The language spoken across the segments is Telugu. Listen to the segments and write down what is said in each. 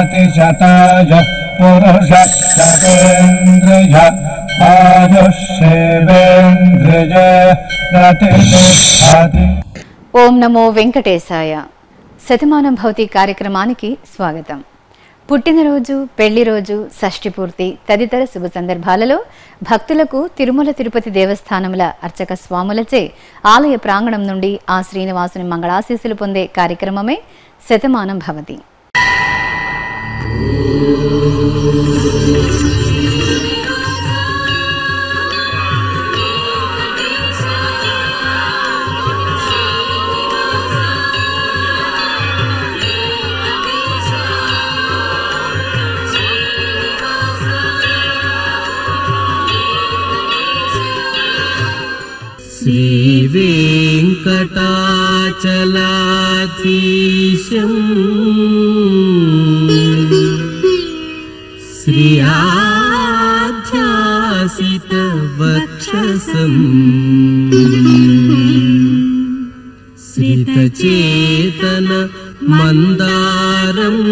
शतमानं भवति शताय पुरुष शतेन्द्रिय आयुष्येवेन्द्रिय प्रतिष्ठति ఓం నమో వెంకటేశాయ శతమానం భౌతి కార్యక్రమానికి స్వాగతం పుట్టినరోజు పెళ్లి రోజు షష్ఠి పూర్తి తదితర శుభ సందర్భాలలో భక్తులకు తిరుమల తిరుపతి దేవస్థానముల అర్చక స్వాములచే ఆలయ ప్రాంగణం నుండి ఆ శ్రీనివాసుని మంగళాశీస్సులు పొందే కార్యక్రమమే శతమానం భవతి श्रीवेङ्कटाचलाधीशम् श्रियाध्यासितवक्षसम्। श्रितचेतन मन्दारम्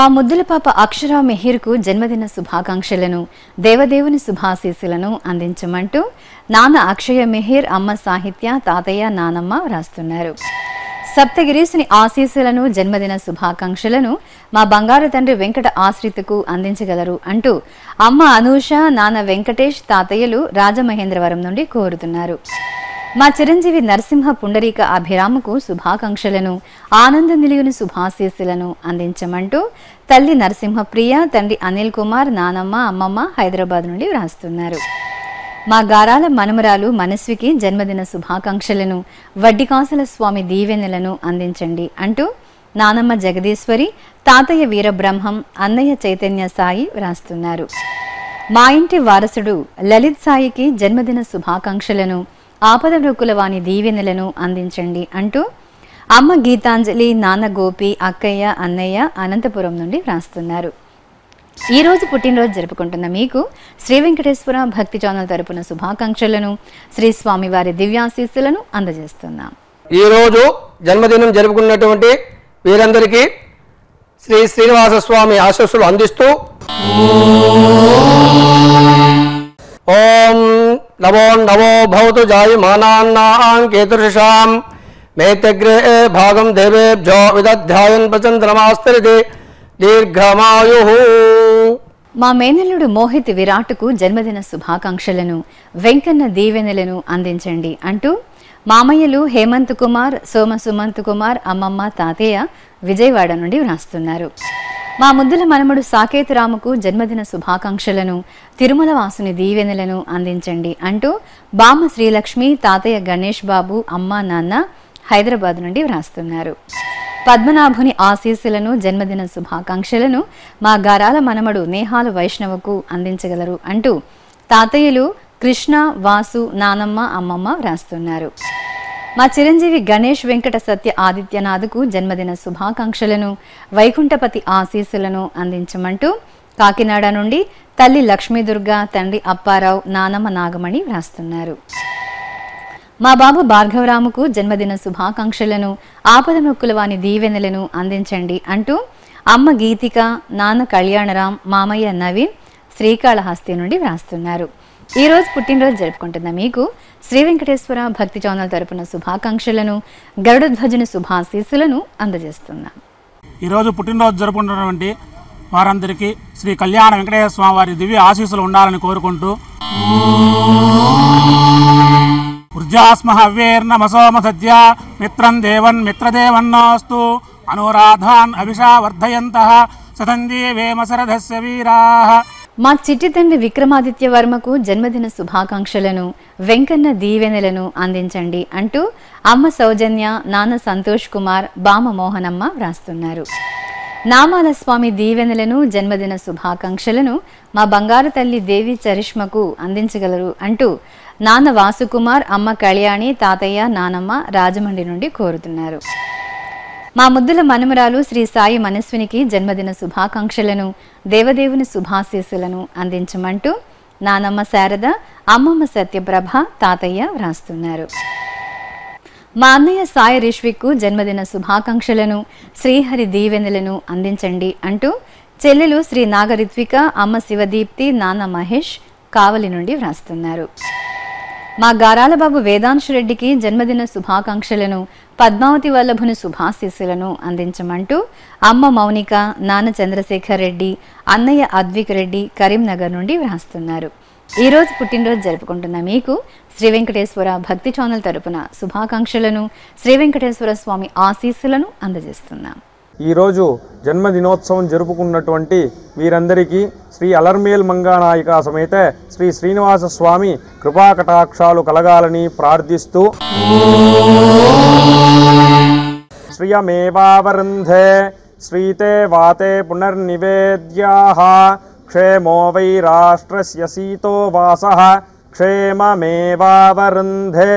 మా ముద్దుల పాప అక్షర మెహీర్కు జన్మదిన శుభాకాంక్షలను దేవదేవుని శుభాశీస్సులను అందించమంటూ నాన్న అక్షయ మెహీర్ అమ్మ సాహిత్య తాతయ్య నానమ్మ రాస్తున్నారు. సప్తగిరీసుని ఆశీస్సులను జన్మదిన శుభాకాంక్షలను మా బంగారు తండ్రి వెంకట ఆశ్రితకు అందించగలరు అంటూ అమ్మ అనూష నాన్న వెంకటేష్ తాతయ్యలు రాజమహేంద్రవరం నుండి కోరుతున్నారు. మా చిరంజీవి నరసింహ పుండరీక అభిరామకు శుభాకాంక్షలను ఆనంద నిలియుని శుభాశీస్సులను అందించమంటూ తల్లి నరసింహప్రియ తండ్రి అనిల్ కుమార్ నానమ్మ అమ్మమ్మ హైదరాబాద్ నుండి వ్రాస్తున్నారు. మా గారాల మనమరాలు మనస్వికి జన్మదిన శుభాకాంక్షలను వడ్డికాసుల స్వామి దీవెనలను అందించండి అంటూ నానమ్మ జగదీశ్వరి తాతయ్య వీరబ్రహ్మం అన్నయ్య చైతన్య సాయి వ్రాస్తున్నారు. మా ఇంటి వారసుడు లలిత్ సాయికి జన్మదిన శుభాకాంక్షలను ఆపద వాని దీవెనలను అందించండి అంటూ అమ్మ గీతాంజలి నాన్న గోపి అక్కయ్య అన్నయ్య అనంతపురం నుండి వ్రాస్తున్నారు ఈ రోజు పుట్టినరోజు జరుపుకుంటున్న మీకు శ్రీ వెంకటేశ్వర భక్తి ఛానల్ తరపున శుభాకాంక్షలను శ్రీ స్వామివారి దివ్యాశీస్సులను అందజేస్తున్నాం. ఈరోజు జన్మదినం జరుపుకున్నటువంటి వీరందరికీ శ్రీ శ్రీనివాస స్వామి ఆశస్సులు అందిస్తూ ఓం నమో నమో భవతు జాయమానాన్నాం కేతుషాం మేతగ్రే భాగం దేవేభ్యో విదధ్యాయన్ ప్రచంద్రమాస్తరిది దీర్ఘమాయు. మా మేనల్లుడు మోహిత్ విరాట్కు జన్మదిన శుభాకాంక్షలను వెంకన్న దీవెనలను అందించండి అంటూ మామయ్యలు హేమంత్ కుమార్ సోమ సుమంత్ కుమార్ అమ్మమ్మ తాతయ్య విజయవాడ నుండి వ్రాస్తున్నారు. మా ముద్దుల మనమడు సాకేతురాముకు జన్మదిన శుభాకాంక్షలను తిరుమల వాసుని దీవెనలను అందించండి అంటూ బామ్మ శ్రీలక్ష్మి తాతయ్య గణేష్ బాబు అమ్మ నాన్న హైదరాబాద్ నుండి వ్రాస్తున్నారు. పద్మనాభుని ఆశీస్సులను జన్మదిన శుభాకాంక్షలను మా గారాల మనమడు నేహాల వైష్ణవకు అందించగలరు అంటూ తాతయ్యలు కృష్ణ వాసు నానమ్మ అమ్మమ్మ వ్రాస్తున్నారు. మా చిరంజీవి గణేష్ వెంకట సత్య ఆదిత్యనాథ్కు జన్మదిన శుభాకాంక్షలను వైకుంఠపతి ఆశీస్సులను అందించమంటూ కాకినాడ నుండి తల్లి లక్ష్మీదుర్గ తండ్రి అప్పారావు నానమ్మ నాగమణి వ్రాస్తున్నారు. మా బాబు భార్గవరాముకు జన్మదిన శుభాకాంక్షలను ఆపద మొక్కుల వాని దీవెనలను అందించండి అంటూ అమ్మ గీతిక నాన్న కళ్యాణరాం మామయ్య నవీన్ శ్రీకాళహస్తి నుండి వ్రాస్తున్నారు. ఈ రోజు పుట్టినరోజు జరుపుకుంటున్న మీకు శ్రీ వెంకటేశ్వర భక్తి చౌనల్ తరపున శుభాకాంక్షలను గరుడధ్వజుని శుభాశీస్సులను అందజేస్తున్నాం. ఈరోజు పుట్టినరోజు జరుపుకుంటున్నటువంటి వారందరికీ శ్రీ కళ్యాణ వెంకటేశ్వర స్వామి వారి దివ్య ఆశీస్సులు ఉండాలని కోరుకుంటూ ఊర్జాస్మ హవ్యేర్నమసోమ సద్య మిత్రం దేవన్ మిత్రదేవన్నాస్తు అనురాధాన్ అభిషా వర్ధయంత సతంజీవేమ శరథస్య వీరా మా చిట్టి తండ్రి విక్రమాదిత్య వర్మకు జన్మదిన శుభాకాంక్షలను వెంకన్న దీవెనలను అందించండి అంటూ అమ్మ సౌజన్య నాన్న సంతోష్ కుమార్ బామ మోహనమ్మ వ్రాస్తున్నారు. నామాల స్వామి దీవెనలను జన్మదిన శుభాకాంక్షలను మా బంగారు తల్లి దేవి చరిష్మకు అందించగలరు అంటూ నాన్న వాసుకుమార్ అమ్మ కళ్యాణి తాతయ్య నానమ్మ రాజమండ్రి నుండి కోరుతున్నారు. మా ముద్దుల మనుమరాలు శ్రీ సాయి మనస్వినికి జన్మదిన శుభాకాంక్షలను దేవదేవుని శుభాశీస్సులను అందించమంటూ నానమ్మ శారద అమ్మమ్మ సత్యప్రభ తాతయ్య వ్రాస్తున్నారు. మా అన్నయ్య సాయి రిష్విక్కు జన్మదిన శుభాకాంక్షలను శ్రీహరి దీవెనలను అందించండి అంటూ చెల్లెలు శ్రీ నాగరిత్విక అమ్మ శివదీప్తి నాన్న మహేష్ కావలి నుండి వ్రాస్తున్నారు. మా గారాలబాబు వేదాంశు రెడ్డికి జన్మదిన శుభాకాంక్షలను పద్మావతి వల్లభుని శుభాశీస్సులను అందించమంటూ అమ్మ మౌనిక నాన్న చంద్రశేఖర్ రెడ్డి అన్నయ్య అద్విక్ రెడ్డి కరీంనగర్ నుండి వ్రాస్తున్నారు ఈ రోజు పుట్టినరోజు జరుపుకుంటున్న మీకు శ్రీ వెంకటేశ్వర భక్తి ఛానల్ తరపున శుభాకాంక్షలను శ్రీ వెంకటేశ్వర స్వామి ఆశీస్సులను అందజేస్తున్నాం. ఈరోజు జన్మదినోత్సవం జరుపుకున్నటువంటి వీరందరికీ శ్రీ అలర్మేల్ మంగానాయిక సమేత శ్రీ శ్రీనివాస స్వామి కృపాకటాక్షాలు కలగాలని ప్రార్థిస్తూ శ్రియమేవావరుంధే శ్రీతే వాతే పునర్నివేద్యాః క్షేమో వై రాష్ట్రస్య సీతో వాస క్షేమమేవావరుంధే.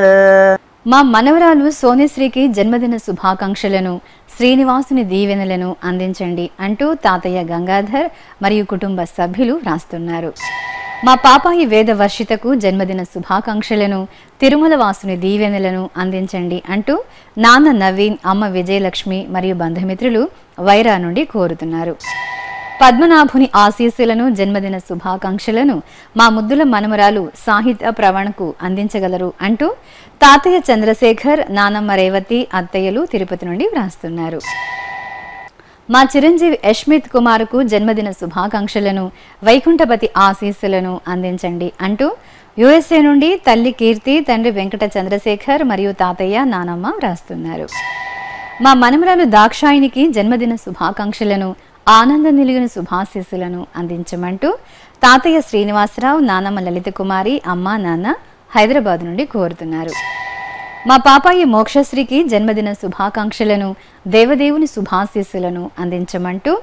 మా మనవరాలు సోనిశ్రీకి జన్మదిన శుభాకాంక్షలను శ్రీనివాసుని దీవెనలను అందించండి అంటూ తాతయ్య గంగాధర్ మరియు కుటుంబ సభ్యులు రాస్తున్నారు. మా పాపాయి వేద వర్షితకు జన్మదిన శుభాకాంక్షలను తిరుమల వాసుని దీవెనలను అందించండి అంటూ నాన్న నవీన్ అమ్మ విజయలక్ష్మి మరియు బంధుమిత్రులు వైరా నుండి కోరుతున్నారు. పద్మనాభుని ఆశీస్సులను జన్మదిన శుభాకాంక్షలను మా ముద్దుల మనమరాలు సాహిత్య ప్రవణకు అందించగలరు అంటూ తాతయ్య చంద్రశేఖర్ నానమ్మ రేవతి అత్తయ్యలు తిరుపతి నుండి వ్రాస్తున్నారు. మా చిరంజీవి యష్మిత్ కుమార్కు జన్మదిన శుభాకాంక్షలను వైకుంఠపతి ఆశీస్సులను అందించండి అంటూ యుఎస్ఏ నుండి తల్లి కీర్తి తండ్రి వెంకట చంద్రశేఖర్ మరియు తాతయ్య నానమ్మ వ్రాస్తున్నారు. మా మనమరాలు దాక్షాయినికి జన్మదిన శుభాకాంక్షలను ఆనంద నిలిగిన శుభాశీస్సులను అందించమంటూ తాతయ్య శ్రీనివాసరావు నానమ్మ లలిత కుమారి అమ్మ నాన్న హైదరాబాద్ నుండి కోరుతున్నారు. మా పాపాయి మోక్షశ్రీకి జన్మదిన శుభాకాంక్షలను దేవదేవుని శుభాశీస్సులను అందించమంటూ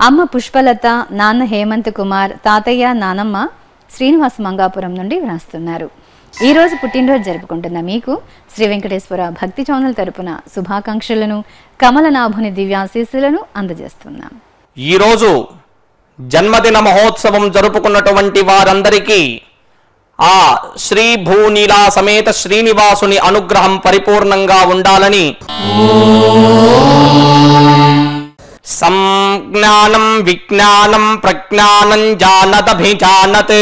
అమ్మ పుష్పలత నాన్న హేమంత్ కుమార్ తాతయ్య నానమ్మ శ్రీనివాస మంగాపురం నుండి వ్రాస్తున్నారు. ఈరోజు పుట్టినరోజు జరుపుకుంటున్న మీకు శ్రీ వెంకటేశ్వర భక్తి ఛానల్ తరపున శుభాకాంక్షలను కమలనాభుని దివ్యాశీస్సులను అందజేస్తున్నాం. ఈరోజు జన్మదిన మహోత్సవం జరుపుకున్నటువంటి వారందరికీ ఆ శ్రీ భూనీలా సమేత శ్రీనివాసుని అనుగ్రహం పరిపూర్ణంగా ఉండాలని सञ्ज्ञानम् विज्ञानम् प्रज्ञानम् जानदभिजानत्।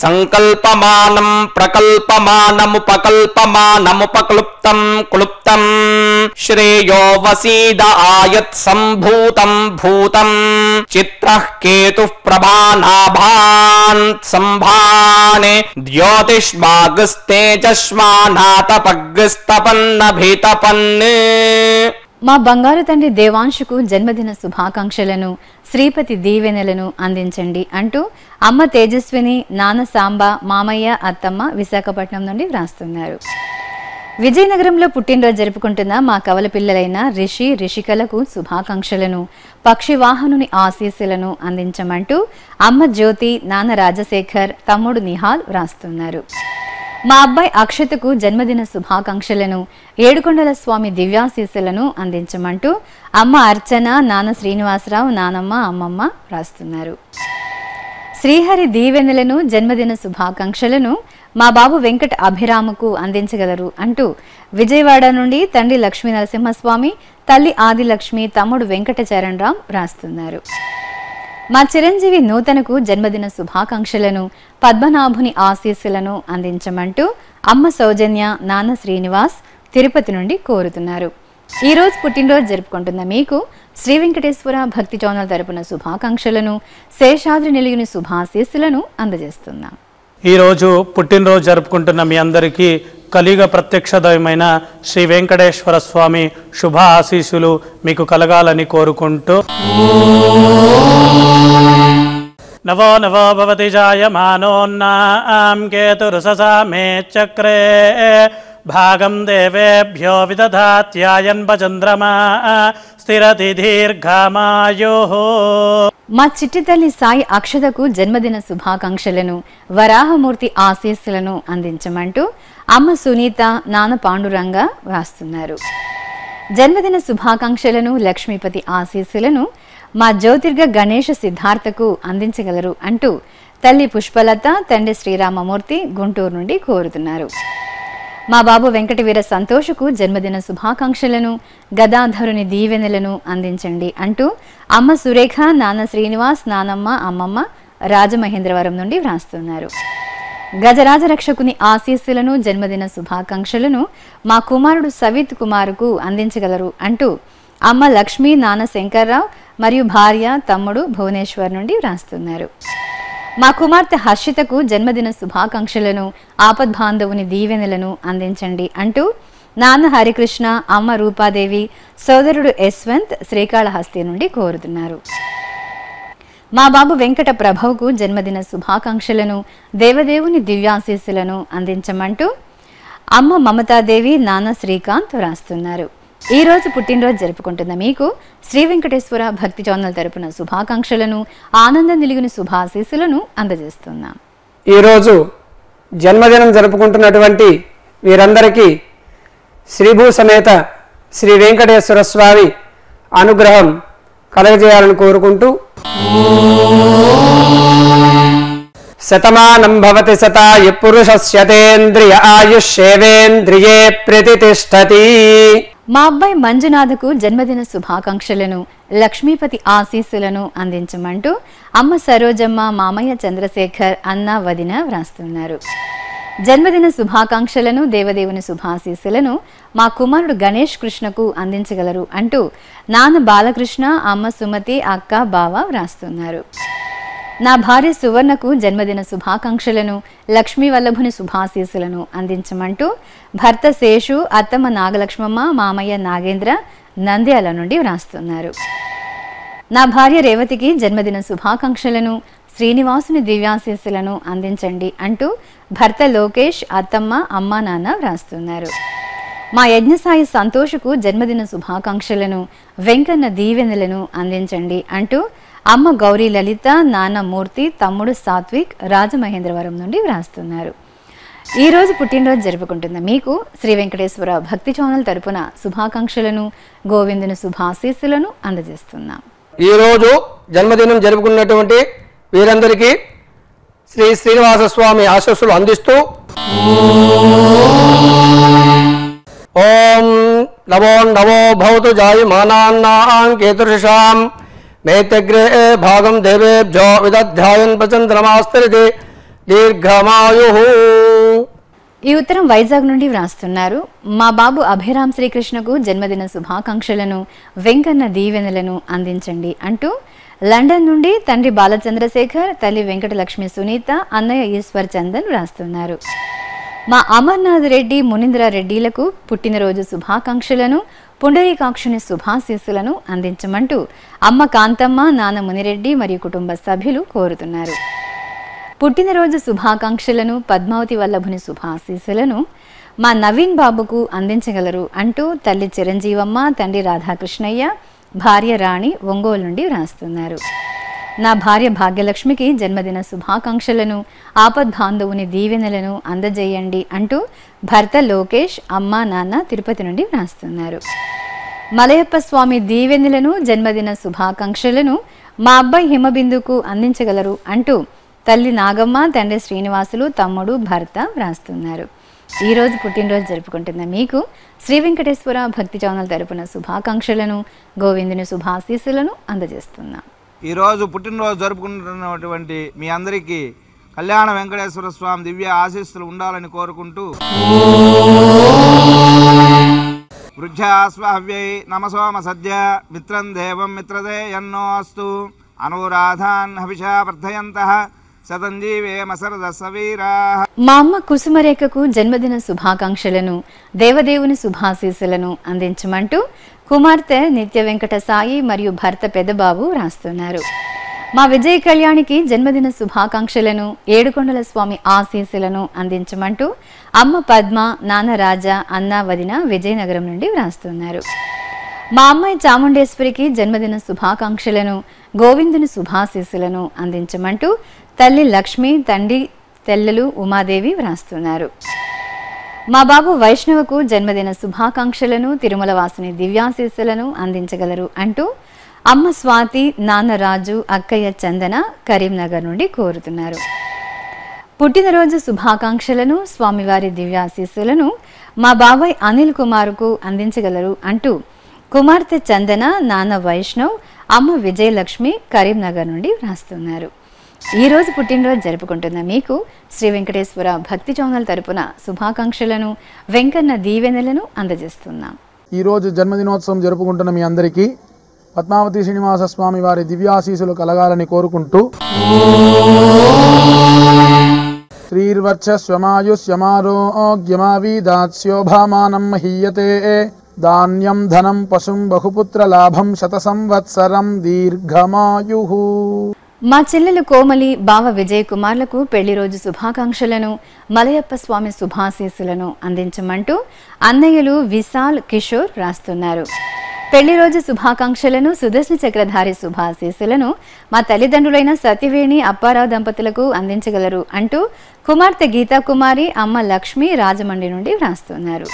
सङ्कल्पमानम् प्रकल्पमानमुपकल्पमानमुपक्लुप्तम् क्लुप्तम् श्रेयो वसीद आयत् सम्भूतम् भूतम् चित्रः केतुः प्रभानाभान् सम्भाने। द्योतिष्मागस्तेजस्मानातपग्स्तपन्नभितपन् మా బంగారు తండ్రి దేవాంశుకు జన్మదిన శుభాకాంక్షలను శ్రీపతి దీవెనలను అందించండి అంటూ అమ్మ తేజస్విని నాన్న సాంబ మామయ్య అత్తమ్మ విశాఖపట్నం నుండి వ్రాస్తున్నారు. విజయనగరంలో పుట్టినరోజు జరుపుకుంటున్న మా కవల పిల్లలైన రిషి రిషికలకు శుభాకాంక్షలను పక్షివాహనుని ఆశీస్సులను అందించమంటూ అమ్మ జ్యోతి నాన్న రాజశేఖర్ తమ్ముడు నిహాల్ వ్రాస్తున్నారు. మా అబ్బాయి అక్షతకు జన్మదిన శుభాకాంక్షలను ఏడుకొండల స్వామి దివ్యాశీస్సులను అందించమంటూ అమ్మ అర్చన నాన్న శ్రీనివాసరావు నానమ్మ అమ్మమ్మ రాస్తున్నారు. శ్రీహరి దీవెనలను జన్మదిన శుభాకాంక్షలను మా బాబు వెంకట అభిరాముకు అందించగలరు అంటూ విజయవాడ నుండి తండ్రి లక్ష్మీ నరసింహస్వామి తల్లి ఆదిలక్ష్మి తమ్ముడు వెంకటచరణ్ రామ్ రాస్తున్నారు. మా చిరంజీవి నూతనకు జన్మదిన శుభాకాంక్షలను పద్మనాభుని ఆశీస్సులను అందించమంటూ అమ్మ సౌజన్య నాన్న శ్రీనివాస్ తిరుపతి నుండి కోరుతున్నారు. ఈ రోజు పుట్టినరోజు జరుపుకుంటున్న మీకు శ్రీ వెంకటేశ్వర భక్తి చౌనల్ తరపున శుభాకాంక్షలను శేషాద్రి నిలిగిన శుభాశీస్సులను అందజేస్తున్నాం. ఈరోజు పుట్టినరోజు జరుపుకుంటున్న మీ అందరికీ కలియుగ ప్రత్యక్ష దైవమైన శ్రీ వెంకటేశ్వర స్వామి శుభ ఆశీస్సులు మీకు కలగాలని కోరుకుంటూ. నవో నవో భవతి జాయమానోన్నాం కేతురుససా మే చక్రే. భాగం దేవేభ్యో విదధాత్యాయన్ చంద్రమా స్థిరతి దీర్ఘమాయో మా చిట్టి తల్లి సాయి అక్షతకు జన్మదిన శుభాకాంక్షలను వరాహమూర్తి ఆశీస్సులను అందించమంటూ అమ్మ సునీత నాన్న పాండురంగ రాస్తున్నారు జన్మదిన శుభాకాంక్షలను లక్ష్మీపతి ఆశీస్సులను మా జ్యోతిర్గ గణేష సిద్ధార్థకు అందించగలరు అంటూ తల్లి పుష్పలత తండ్రి శ్రీరామమూర్తి గుంటూరు నుండి కోరుతున్నారు. మా బాబు వెంకటవీర సంతోషుకు జన్మదిన శుభాకాంక్షలను గదాధరుని దీవెనలను అందించండి అంటూ అమ్మ సురేఖ నాన్న శ్రీనివాస్ నానమ్మ అమ్మమ్మ రాజమహేంద్రవరం నుండి వ్రాస్తున్నారు. గజరాజ రక్షకుని ఆశీస్సులను జన్మదిన శుభాకాంక్షలను మా కుమారుడు సవిత్ కుమారుకు అందించగలరు అంటూ అమ్మ లక్ష్మి నాన్న శంకర్రావు మరియు భార్య తమ్ముడు భువనేశ్వర్ నుండి వ్రాస్తున్నారు. మా కుమార్తె హర్షితకు జన్మదిన శుభాకాంక్షలను ఆపద్బాంధవుని దీవెనలను అందించండి అంటూ నాన్న హరికృష్ణ అమ్మ రూపాదేవి సోదరుడు యశ్వంత్ శ్రీకాళహస్తి నుండి కోరుతున్నారు. మా బాబు వెంకట ప్రభవుకు జన్మదిన శుభాకాంక్షలను దేవదేవుని దివ్యాశీస్సులను అందించమంటూ అమ్మ మమతాదేవి నాన్న శ్రీకాంత్ రాస్తున్నారు. ఈ రోజు పుట్టినరోజు జరుపుకుంటున్న మీకు శ్రీ వెంకటేశ్వర భక్తి ఛానల్ తరపున శుభాకాంక్షలను ఆనందం నిలిగిన శుభాశీస్సులను అందజేస్తున్నాం. ఈరోజు జన్మదినం జరుపుకుంటున్నటువంటి వీరందరికీ శ్రీభూ సమేత శ్రీ వెంకటేశ్వర స్వామి అనుగ్రహం కలగజేయాలని కోరుకుంటూ శతమానం భవతి శతాయ పురుషస్యతేంద్రియ ఆయుష్యేవేంద్రియే ప్రతిష్టతి. మా అబ్బాయి మంజునాథకు జన్మదిన శుభాకాంక్షలను లక్ష్మీపతి ఆశీస్సులను అందించమంటూ అమ్మ సరోజమ్మ మామయ్య చంద్రశేఖర్ అన్న వదిన వ్రాస్తున్నారు. జన్మదిన శుభాకాంక్షలను దేవదేవుని శుభాశీస్సులను మా కుమారుడు గణేష్ కృష్ణకు అందించగలరు అంటూ నాన్న బాలకృష్ణ అమ్మ సుమతి అక్క బావ వ్రాస్తున్నారు. నా భార్య సువర్ణకు జన్మదిన శుభాకాంక్షలను లక్ష్మీ వల్లభుని శుభాశీస్సులను అందించమంటూ భర్త శేషు అత్తమ్మ నాగలక్ష్మమ్మ మామయ్య నాగేంద్ర నంద్యాల నుండి వ్రాస్తున్నారు. నా భార్య రేవతికి జన్మదిన శుభాకాంక్షలను శ్రీనివాసుని దివ్యాశీస్సులను అందించండి అంటూ భర్త లోకేష్ అత్తమ్మ అమ్మ నాన్న వ్రాస్తున్నారు. మా యజ్ఞసాయి సంతోషకు జన్మదిన శుభాకాంక్షలను వెంకన్న దీవెనలను అందించండి అంటూ అమ్మ గౌరీ లలిత నాన్న మూర్తి తమ్ముడు సాత్విక్ రాజమహేంద్రవరం నుండి వ్రాస్తున్నారు. ఈ రోజు పుట్టినరోజు జరుపుకుంటున్న మీకు శ్రీ వెంకటేశ్వర భక్తి ఛానల్ తరపున శుభాకాంక్షలను గోవిందుని శుభాశీస్సులను అందజేస్తున్నాం. ఈరోజు జన్మదినం జరుపుకున్నటువంటి వీరందరికీ శ్రీ శ్రీనివాస స్వామి ఆశస్సులు అందిస్తూ ఓం నమో నమో భవతు జాయమానాన్నాం కేతుషాం మేతగ్రే భాగం దేవేభ్యో విదధ్యాయన్ ప్రచంద్రమాస్తరితే దీర్ఘమాయు. ఈ ఉత్తరం వైజాగ్ నుండి వ్రాస్తున్నారు. మా బాబు అభిరామ్ శ్రీకృష్ణకు జన్మదిన శుభాకాంక్షలను వెంకన్న దీవెనలను అందించండి అంటూ లండన్ నుండి తండ్రి బాలచంద్రశేఖర్ తల్లి వెంకటలక్ష్మి సునీత అన్నయ్య ఈశ్వర్ చందన్ వ్రాస్తున్నారు. మా అమర్నాథ్ రెడ్డి మునీంద్ర రెడ్డిలకు పుట్టినరోజు శుభాకాంక్షలను పుండరీకాక్షుని శుభాశీస్సులను అందించమంటూ అమ్మ కాంతమ్మ నాన్న మునిరెడ్డి మరియు కుటుంబ సభ్యులు కోరుతున్నారు. పుట్టినరోజు శుభాకాంక్షలను పద్మావతి వల్లభుని శుభాశీస్సులను మా నవీన్ బాబుకు అందించగలరు అంటూ తల్లి చిరంజీవమ్మ తండ్రి రాధాకృష్ణయ్య భార్య రాణి ఒంగోలు నుండి వ్రాస్తున్నారు. నా భార్య భాగ్యలక్ష్మికి జన్మదిన శుభాకాంక్షలను ఆపద్బాంధవుని దీవెనలను అందజేయండి అంటూ భర్త లోకేష్ అమ్మ నాన్న తిరుపతి నుండి వ్రాస్తున్నారు. మలయప్ప స్వామి దీవెనలను జన్మదిన శుభాకాంక్షలను మా అబ్బాయి హిమబిందుకు అందించగలరు అంటూ తల్లి నాగమ్మ తండ్రి శ్రీనివాసులు తమ్ముడు భర్త వ్రాస్తున్నారు. ఈరోజు పుట్టినరోజు జరుపుకుంటున్న మీకు శ్రీ వెంకటేశ్వర భక్తి ఛానల్ తరపున శుభాకాంక్షలను గోవిందుని శుభాశీస్సులను అందజేస్తున్నాం. ఈరోజు పుట్టినరోజు జరుపుకుంటున్నటువంటి మీ అందరికీ కళ్యాణ వెంకటేశ్వర స్వామి దివ్య ఆశీస్సులు ఉండాలని కోరుకుంటూ వృద్ధాస్వావ్యై నమసోమ సద్య మిత్రం దేవం మిత్రదే ఎన్నోస్తు అనురాధాన్ హవిషా వర్ధయంత. మా అమ్మ కుసుమరేఖకు జన్మదిన శుభాకాంక్షలను దేవదేవుని శుభాశీస్సులను అందించమంటూ కుమార్తె నిత్య వెంకట సాయి మరియు భర్త పెదబాబు రాస్తున్నారు. మా విజయ కళ్యాణికి జన్మదిన శుభాకాంక్షలను ఏడుకొండల స్వామి ఆశీస్సులను అందించమంటూ అమ్మ పద్మ నాన్న రాజా అన్న వదిన విజయనగరం నుండి వ్రాస్తున్నారు. మా అమ్మాయి చాముండేశ్వరికి జన్మదిన శుభాకాంక్షలను గోవిందుని శుభాశీస్సులను అందించమంటూ తల్లి లక్ష్మి తండ్రి తెల్లలు ఉమాదేవి వ్రాస్తున్నారు. మా బాబు వైష్ణవకు జన్మదిన శుభాకాంక్షలను తిరుమల వాసుని దివ్యాశీస్సులను అందించగలరు అంటూ అమ్మ స్వాతి నాన్న రాజు అక్కయ్య చందన కరీంనగర్ నుండి కోరుతున్నారు. పుట్టినరోజు శుభాకాంక్షలను స్వామివారి దివ్యాశీస్సులను మా బాబాయ్ అనిల్ కుమార్కు అందించగలరు అంటూ కుమార్తె చందన నాన్న వైష్ణవ్ అమ్మ విజయలక్ష్మి కరీంనగర్ నుండి వ్రాస్తున్నారు. ఈ రోజు పుట్టినరోజు జరుపుకుంటున్న మీకు శ్రీ వెంకటేశ్వర భక్తి చౌనల్ తరపున శుభాకాంక్షలను వెంకన్న దీవెనలను అందజేస్తున్నాం. ఈరోజు జన్మదినోత్సవం జరుపుకుంటున్న మీ అందరికీ పద్మావతి శ్రీనివాస స్వామి వారి దివ్యాశీసులు కలగాలని కోరుకుంటూ శ్రీర్వర్చస్వమాయుష్యమారోగ్యమావీదాస్యోభామానం హీయతే ధాన్యం ధనం పశుం బహుపుత్ర లాభం శత సంవత్సరం దీర్ఘమాయు. మా చెల్లెలు కోమలి బావ విజయ్ కుమార్లకు పెళ్ళి రోజు శుభాకాంక్షలను మలయప్ప స్వామి శుభాశీస్సులను అందించమంటూ అన్నయ్యలు విశాల్ కిషోర్ రాస్తున్నారు. పెళ్ళి రోజు శుభాకాంక్షలను సుదర్శన చక్రధారి శుభాశీస్సులను మా తల్లిదండ్రులైన సతివేణి అప్పారావు దంపతులకు అందించగలరు అంటూ కుమార్తె గీతా కుమారి అమ్మ లక్ష్మి రాజమండ్రి నుండి వ్రాస్తున్నారు.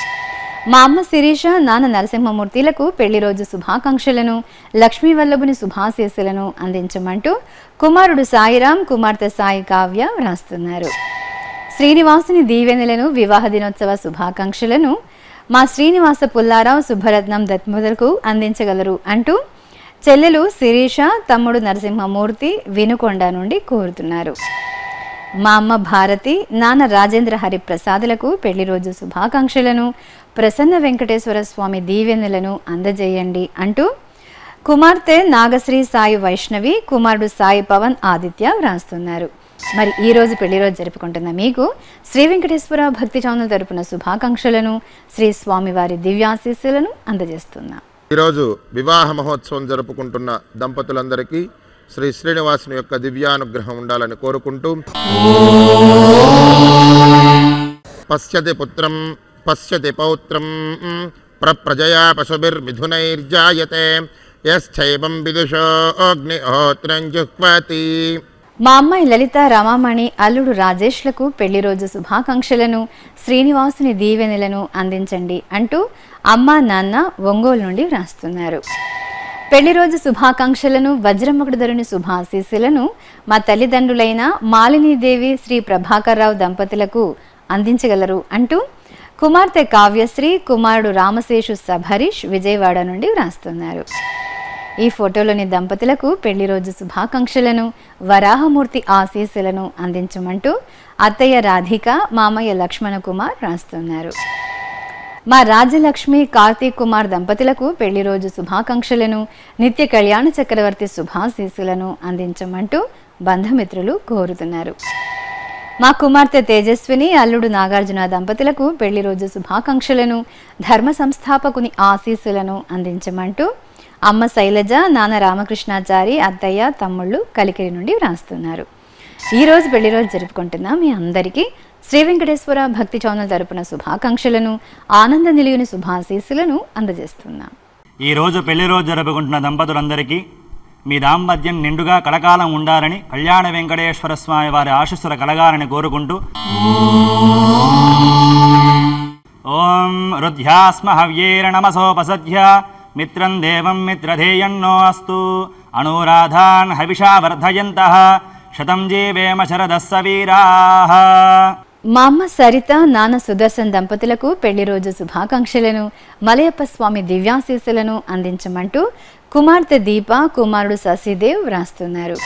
మా అమ్మ శిరీష నాన్న నరసింహమూర్తిలకు పెళ్ళి రోజు శుభాకాంక్షలను లక్ష్మీ వల్లభుని శుభాశీస్సులను అందించమంటూ కుమారుడు సాయిరాం కుమార్తె సాయి కావ్య వ్రాస్తున్నారు. శ్రీనివాసుని దీవెనలను వివాహ దినోత్సవ శుభాకాంక్షలను మా శ్రీనివాస పుల్లారావు సుబ్బరత్నం దత్మతులకు అందించగలరు అంటూ చెల్లెలు శిరీష తమ్ముడు నరసింహమూర్తి వినుకొండ నుండి కోరుతున్నారు. మా అమ్మ భారతి నాన్న రాజేంద్ర హరిప్రసాదులకు పెళ్ళి రోజు శుభాకాంక్షలను ప్రసన్న వెంకటేశ్వర స్వామి దీవెనలను అందజేయండి అంటూ కుమార్తె నాగశ్రీ సాయి వైష్ణవి కుమారుడు సాయి పవన్ ఆదిత్య వ్రాస్తున్నారు. మరి ఈ రోజు పెళ్ళి రోజు జరుపుకుంటున్న మీకు శ్రీ వెంకటేశ్వర భక్తి చౌనల్ తరపున శుభాకాంక్షలను శ్రీ స్వామివారి దివ్యాశీస్సులను అందజేస్తున్నాం. ఈరోజు వివాహ మహోత్సవం జరుపుకుంటున్న దంపతులందరికీ శ్రీ శ్రీనివాసుని యొక్క దివ్యానుగ్రహం ఉండాలని కోరుకుంటూ. పశ్యతి పుత్రం పశ్యతి పౌత్రం. ప్రజయా పశుభిర్మిథునైర్జాయతే యశ్చైవం విదుషో అగ్నిహోత్రం జుహ్వతి. మా అమ్మాయి లలిత రమామణి అల్లుడు రాజేష్లకు పెళ్ళి రోజు శుభాకాంక్షలను శ్రీనివాసుని దీవెనలను అందించండి అంటూ అమ్మ నాన్న ఒంగోలు నుండి వ్రాస్తున్నారు. పెళ్ళి రోజు శుభాకాంక్షలను వజ్రముఖుడుధరుని శుభాశీస్సులను మా తల్లిదండ్రులైన మాలినీదేవి శ్రీ ప్రభాకర్రావు దంపతులకు అందించగలరు అంటూ కుమార్తె కావ్యశ్రీ కుమారుడు రామశేషు సభరీష్ విజయవాడ నుండి వ్రాస్తున్నారు. ఈ ఫోటోలోని దంపతులకు పెళ్ళి రోజు శుభాకాంక్షలను వరాహమూర్తి ఆశీస్సులను అందించమంటూ అత్తయ్య రాధిక మామయ్య లక్ష్మణ కుమార్ రాస్తున్నారు మా రాజలక్ష్మి కార్తీక్ కుమార్ దంపతులకు పెళ్ళి రోజు శుభాకాంక్షలను నిత్య కళ్యాణ చక్రవర్తి శుభాశీస్సులను అందించమంటూ బంధుమిత్రులు కోరుతున్నారు. మా కుమార్తె తేజస్విని అల్లుడు నాగార్జున దంపతులకు పెళ్ళి రోజు శుభాకాంక్షలను ధర్మ సంస్థాపకుని ఆశీస్సులను అందించమంటూ అమ్మ శైలజ నాన్న రామకృష్ణాచారి అత్తయ్య తమ్ముళ్ళు కలికిరి నుండి వ్రాస్తున్నారు. ఈ రోజు పెళ్ళి రోజు జరుపుకుంటున్నాం మీ అందరికీ శ్రీ వెంకటేశ్వర భక్తి చౌనల్ తరపున శుభాకాంక్షలను ఆనంద నిలియని శుభాశీస్సులను అందజేస్తున్నాం. ఈ రోజు పెళ్ళి రోజు జరుపుకుంటున్న దంపతులందరికీ మీ దాంపత్యం నిండుగా కలకాలం ఉండాలని కళ్యాణ వెంకటేశ్వర స్వామి వారి ఆశస్సులు కలగాలని కోరుకుంటూ ఓం రుధ్యాస్మ హవ్యేర నమసోపసధ్య మిత్రం దేవం మిత్రధేయన్నో అస్తు. అనురాధాన్ హవిషా వర్ధయంత శతం జీవేమ శరదస్స మా అమ్మ సరిత నాన్న సుదర్శన్ దంపతులకు పెళ్ళి రోజు శుభాకాంక్షలను మలయప్ప స్వామి దివ్యాశీస్సులను అందించమంటూ కుమార్తె దీప కుమారుడు శశిదేవ్ వ్రాస్తున్నారు.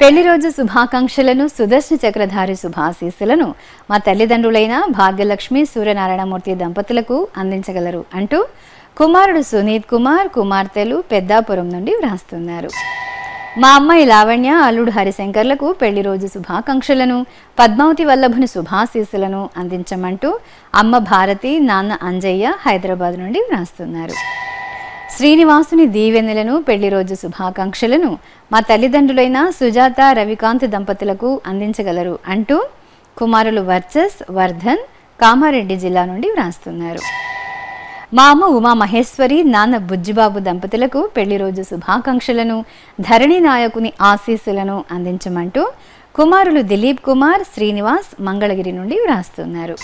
పెళ్ళి రోజు శుభాకాంక్షలను సుదర్శన చక్రధారి శుభాశీస్సులను మా తల్లిదండ్రులైన భాగ్యలక్ష్మి సూర్యనారాయణమూర్తి దంపతులకు అందించగలరు అంటూ కుమారుడు సునీత్ కుమార్ కుమార్తెలు పెద్దాపురం నుండి వ్రాస్తున్నారు. మా అమ్మాయి లావణ్య అల్లుడు హరిశంకర్లకు పెళ్ళి రోజు శుభాకాంక్షలను పద్మావతి వల్లభుని శుభాశీస్సులను అందించమంటూ అమ్మ భారతి నాన్న అంజయ్య హైదరాబాద్ నుండి వ్రాస్తున్నారు. శ్రీనివాసుని దీవెనలను పెళ్ళి రోజు శుభాకాంక్షలను మా తల్లిదండ్రులైన సుజాత రవికాంత్ దంపతులకు అందించగలరు అంటూ కుమారులు వర్చస్ వర్ధన్ కామారెడ్డి జిల్లా నుండి వ్రాస్తున్నారు. మా అమ్మ ఉమా మహేశ్వరి నాన్న బుజ్జిబాబు దంపతులకు పెళ్ళి రోజు శుభాకాంక్షలను ధరణి నాయకుని ఆశీస్సులను అందించమంటూ కుమారులు దిలీప్ కుమార్ శ్రీనివాస్ మంగళగిరి నుండి వ్రాస్తున్నారు.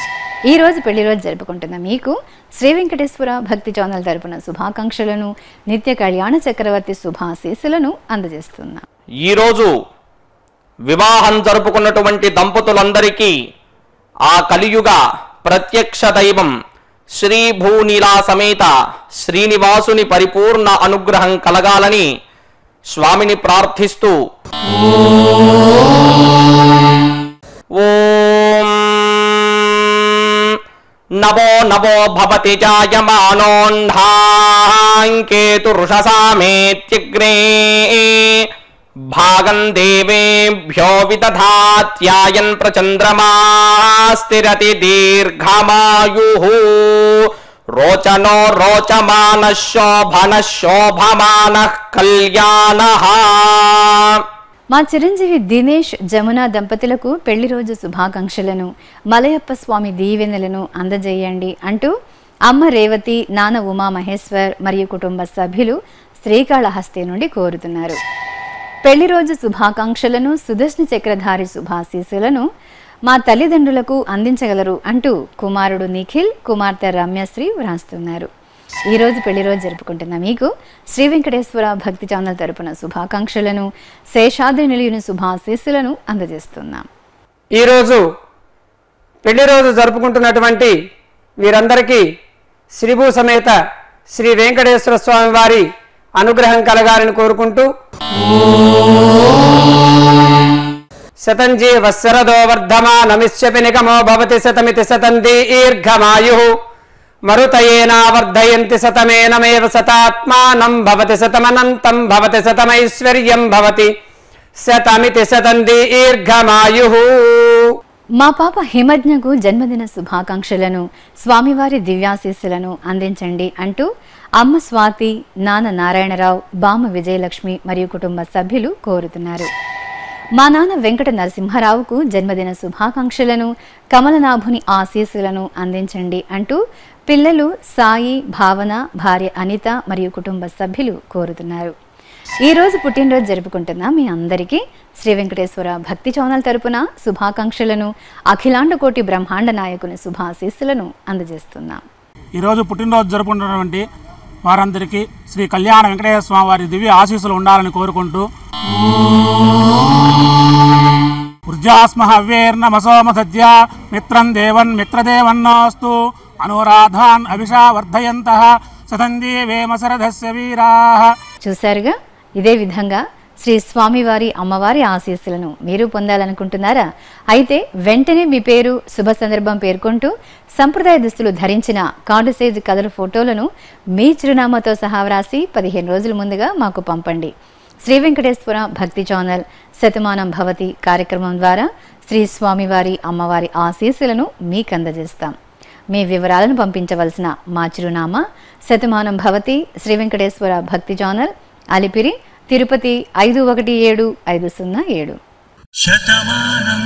ఈ రోజు పెళ్ళి రోజు జరుపుకుంటున్న మీకు శ్రీ వెంకటేశ్వర భక్తి ఛానల్ తరపున శుభాకాంక్షలను నిత్య కళ్యాణ చక్రవర్తి శుభాశీస్సులను అందజేస్తున్నా. ఈరోజు వివాహం జరుపుకున్నటువంటి దంపతులందరికీ ఆ కలియుగ ప్రత్యక్ష దైవం శ్రీ భూనీలా సమేత శ్రీనివాసుని పరిపూర్ణ అనుగ్రహం కలగాలని స్వామిని ప్రార్థిస్తూ. ఓం नवो नवो भवति जायमानोऽढाङ्केतु मेत्यग्ने भागम् देवेभ्यो विदधात्यायन् त्यायन् प्रचन्द्रमाऽस्तिरति दीर्घमायुः। रोचनो रोचमानः शोभनः शोभमानः कल्याणः। మా చిరంజీవి దినేష్ జమున దంపతులకు పెళ్ళి రోజు శుభాకాంక్షలను మలయప్ప స్వామి దీవెనలను అందజేయండి అంటూ అమ్మ రేవతి నాన్న ఉమా మహేశ్వర్ మరియు కుటుంబ సభ్యులు శ్రీకాళహస్తి నుండి కోరుతున్నారు. పెళ్ళి రోజు శుభాకాంక్షలను సుదర్శన చక్రధారి శుభాశీసులను మా తల్లిదండ్రులకు అందించగలరు అంటూ కుమారుడు నిఖిల్ కుమార్తె రమ్యశ్రీ వ్రాస్తున్నారు. ఈ రోజు పెళ్ళి రోజు జరుపుకుంటున్న మీకు శ్రీ వెంకటేశ్వర భక్తి ఛానల్ తరపున శుభాకాంక్షలను శేషాద్రి నిలియుని శుభాశీస్సులను అందజేస్తున్నాం. ఈరోజు పెళ్ళి రోజు జరుపుకుంటున్నటువంటి వీరందరికీ శ్రీభూ సమేత శ్రీ వెంకటేశ్వర స్వామి వారి అనుగ్రహం కలగాలని కోరుకుంటూ శతంజీ వత్సరదో వర్ధమానమిష్యపి నిగమో భవతి శతమితి శతం దీర్ఘమాయు మరుతయేనావర్ధయంతి శతమేనమేవ శతాత్మానం భవతి శతమనంతం భవతి శతమైశ్వర్యం భవతి శతమితి శతం దీర్ఘమాయు మా పాప హిమజ్ఞకు జన్మదిన శుభాకాంక్షలను స్వామివారి దివ్యాశీస్సులను అందించండి అంటూ అమ్మ స్వాతి నాన్న నారాయణరావు బామ విజయలక్ష్మి మరియు కుటుంబ సభ్యులు కోరుతున్నారు. మా నాన్న వెంకట నరసింహారావుకు జన్మదిన శుభాకాంక్షలను కమలనాభుని ఆశీస్సులను అందించండి అంటూ పిల్లలు సాయి భావన భార్య అనిత మరియు కుటుంబ సభ్యులు కోరుతున్నారు. ఈ రోజు పుట్టినరోజు జరుపుకుంటున్న మీ అందరికీ శ్రీ వెంకటేశ్వర భక్తి ఛానల్ తరపున శుభాకాంక్షలను అఖిలాండ కోటి బ్రహ్మాండ నాయకుని శుభాశీస్సులను అందజేస్తున్నాం. ఈరోజు పుట్టినరోజు జరుపుకుంటున్నటువంటి వారందరికీ శ్రీ కళ్యాణ వెంకటేశ్వర స్వామి వారి దివ్య ఆశీస్సులు ఉండాలని కోరుకుంటూ ఊర్జాస్మ హవ్యేర్నమసోమ సద్య మిత్రం దేవన్ మిత్రదేవన్నాస్తు అనురాధాన్ అభిషా వర్ధయంత సతందీ వేమసరథస్య వీరా చూశారుగా? ఇదే విధంగా శ్రీ స్వామివారి అమ్మవారి ఆశీస్సులను మీరు పొందాలనుకుంటున్నారా? అయితే వెంటనే మీ పేరు శుభ సందర్భం పేర్కొంటూ సంప్రదాయ దుస్తులు ధరించిన కార్డు సైజు కథల ఫోటోలను మీ చిరునామాతో సహా వ్రాసి పదిహేను రోజుల ముందుగా మాకు పంపండి. శ్రీ వెంకటేశ్వర భక్తి ఛానల్ శతమానం భవతి కార్యక్రమం ద్వారా శ్రీ స్వామివారి అమ్మవారి ఆశీస్సులను మీకు అందజేస్తాం. మీ వివరాలను పంపించవలసిన మా చిరునామా శతమానం భవతి శ్రీ వెంకటేశ్వర భక్తి ఛానల్ అలిపిరి తిరుపతి ఐదు ఒకటి ఏడు ఐదు సున్నా ఏడు. శతమానం